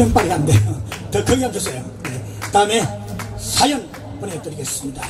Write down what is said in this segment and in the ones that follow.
명빨이 안 돼요. 더 크게 한번 주세요. 네. 다음에 사연 보내드리겠습니다.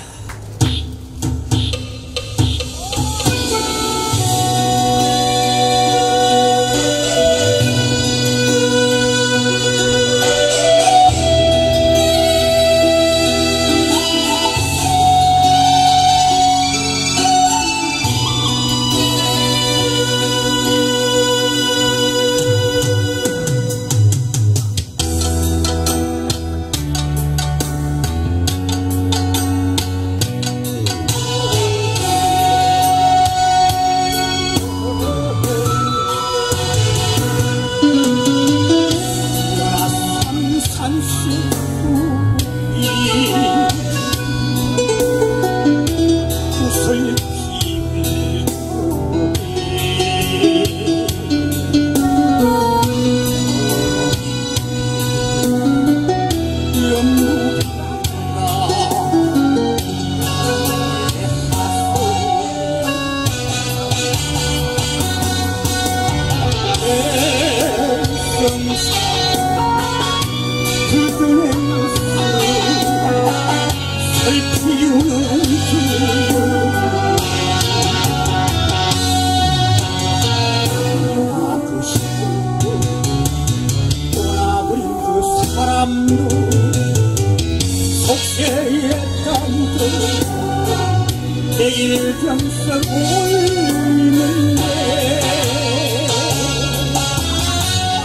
병성 올리는데.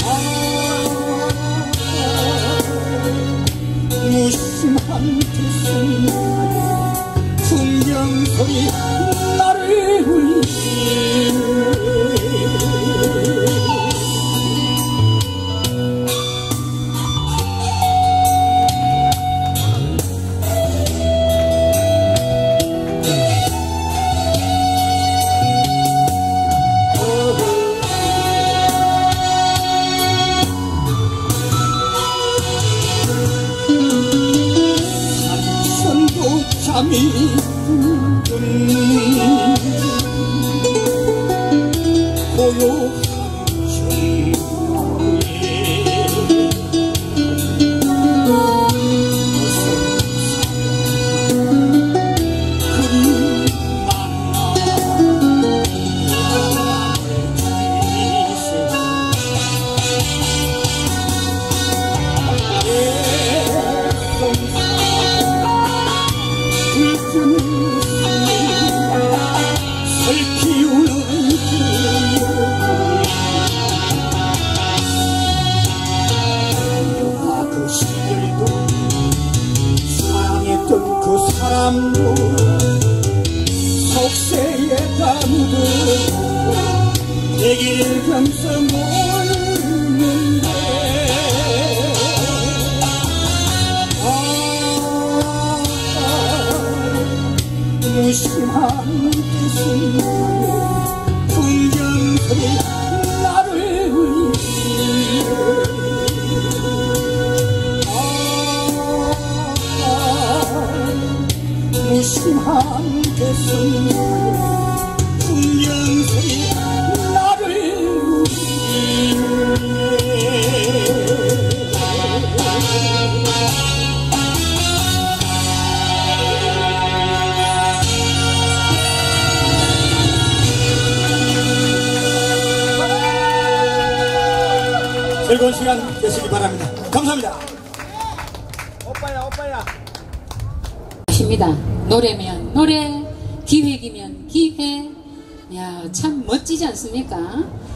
아, 무심한 뜻은 풍경 소리 드는 고요 그 사람도 속세에 담도 내길 감싸 모르는데. 아, 무심한 뜻은 풍경들이 즐거운 시간 되시기 바랍니다. 감사합니다. 십니다. 노래면 노래, 기획이면 기획. 야, 참 멋지지 않습니까?